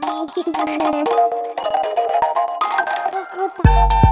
どこだ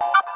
you.